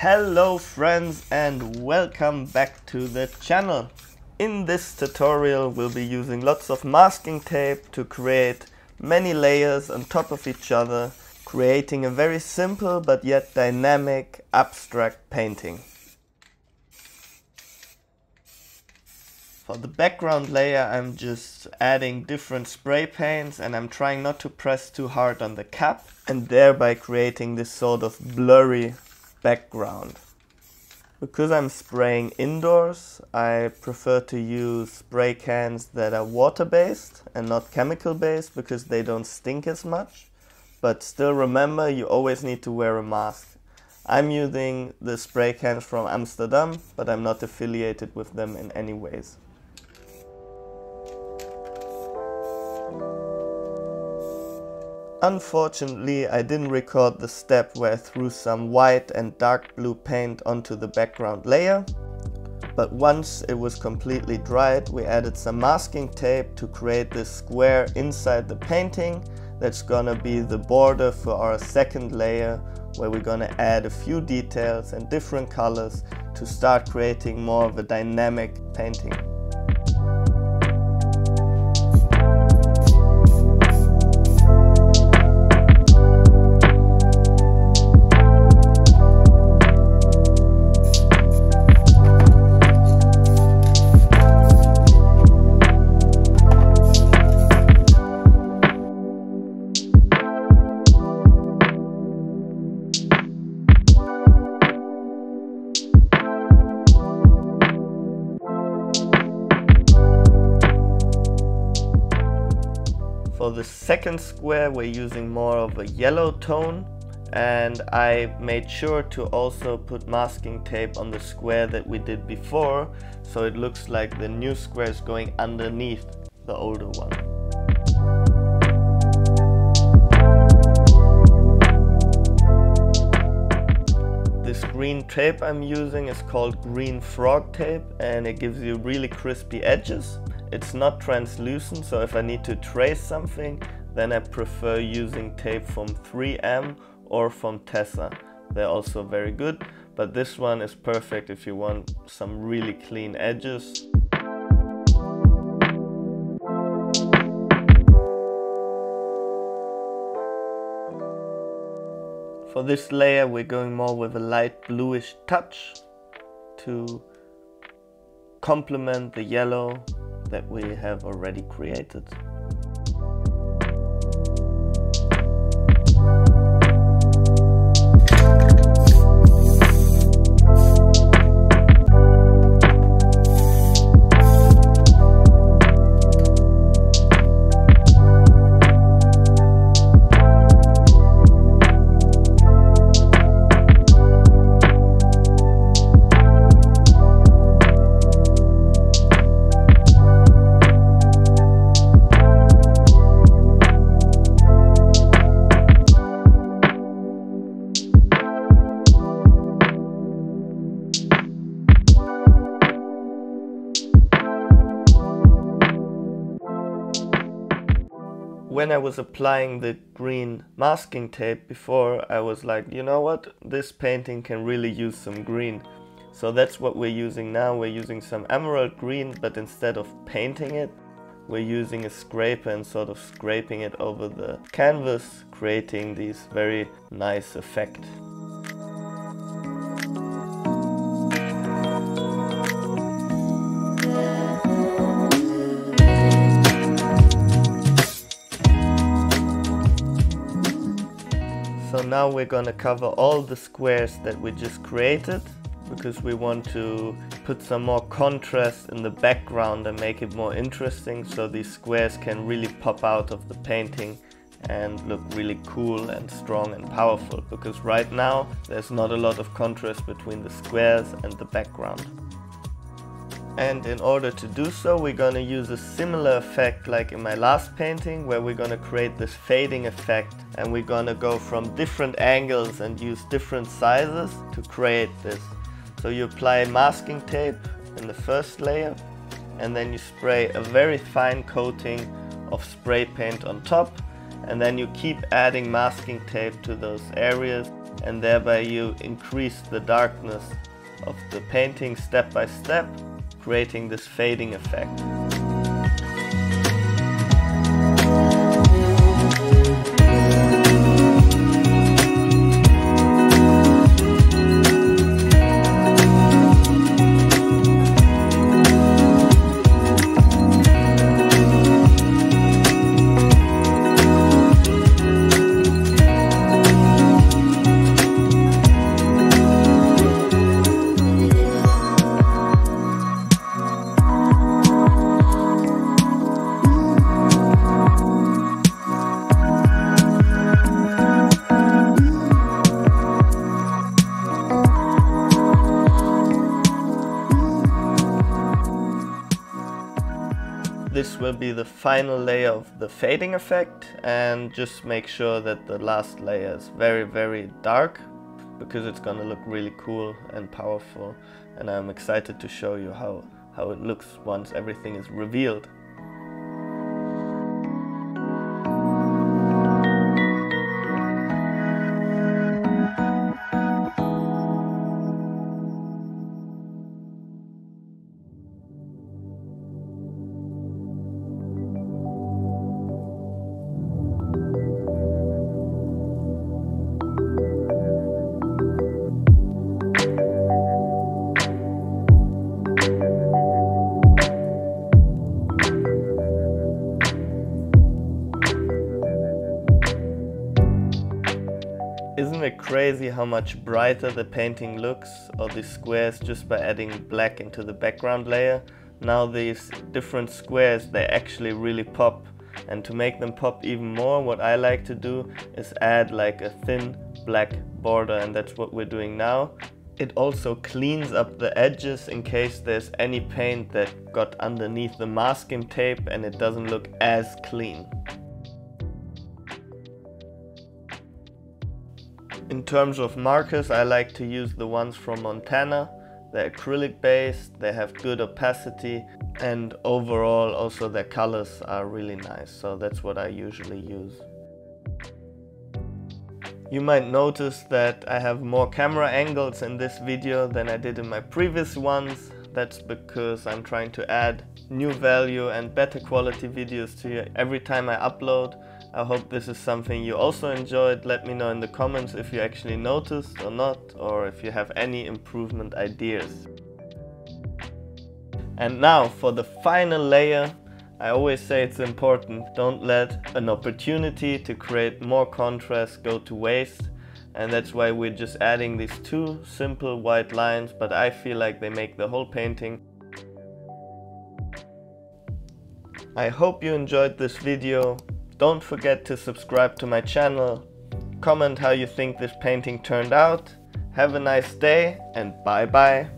Hello friends and welcome back to the channel. In this tutorial we'll be using lots of masking tape to create many layers on top of each other, creating a very simple but yet dynamic abstract painting. For the background layer I'm just adding different spray paints and I'm trying not to press too hard on the cap and thereby creating this sort of blurry background. Because I'm spraying indoors, I prefer to use spray cans that are water based and not chemical based because they don't stink as much. But still remember you always need to wear a mask. I'm using the spray cans from Amsterdam, but I'm not affiliated with them in any ways. Unfortunately, I didn't record the step where I threw some white and dark blue paint onto the background layer. But once it was completely dried, we added some masking tape to create this square inside the painting that's gonna be the border for our second layer where we're gonna add a few details and different colors to start creating more of a dynamic painting. For the second square we're using more of a yellow tone. And I made sure to also put masking tape on the square that we did before. So it looks like the new square is going underneath the older one. This green tape I'm using is called green frog tape and it gives you really crispy edges it's not translucent, so if I need to trace something, then I prefer using tape from 3M or from Tesa. They're also very good, but this one is perfect if you want some really clean edges. For this layer we're going more with a light bluish touch to complement the yellow that we have already created. When I was applying the green masking tape before, I was like, you know what, this painting can really use some green. So that's what we're using now. We're using some emerald green, but instead of painting it, we're using a scraper and sort of scraping it over the canvas, creating these very nice effect. Now we're gonna cover all the squares that we just created because we want to put some more contrast in the background and make it more interesting so these squares can really pop out of the painting and look really cool and strong and powerful because right now there's not a lot of contrast between the squares and the background. And in order to do so, we're gonna use a similar effect like in my last painting, where we're gonna create this fading effect and we're gonna go from different angles and use different sizes to create this. So you apply masking tape in the first layer and then you spray a very fine coating of spray paint on top and then you keep adding masking tape to those areas and thereby you increase the darkness of the painting step by step, creating this fading effect. This will be the final layer of the fading effect and just make sure that the last layer is very very dark because it's gonna look really cool and powerful and I'm excited to show you how, how it looks once everything is revealed. Isn't it crazy how much brighter the painting looks or the squares just by adding black into the background layer? Now these different squares, they actually really pop. And to make them pop even more, what I like to do is add like a thin black border and that's what we're doing now. It also cleans up the edges in case there's any paint that got underneath the masking tape and it doesn't look as clean. In terms of markers, I like to use the ones from Montana. They're acrylic based, they have good opacity, and overall also their colors are really nice. So that's what I usually use. You might notice that I have more camera angles in this video than I did in my previous ones. That's because I'm trying to add new value and better quality videos to you every time I upload. I hope this is something you also enjoyed. Let me know in the comments if you actually noticed or not, or if you have any improvement ideas. And now for the final layer, I always say it's important, don't let an opportunity to create more contrast go to waste. And that's why we're just adding these two simple white lines, but I feel like they make the whole painting. I hope you enjoyed this video. Don't forget to subscribe to my channel, comment how you think this painting turned out, have a nice day and bye bye.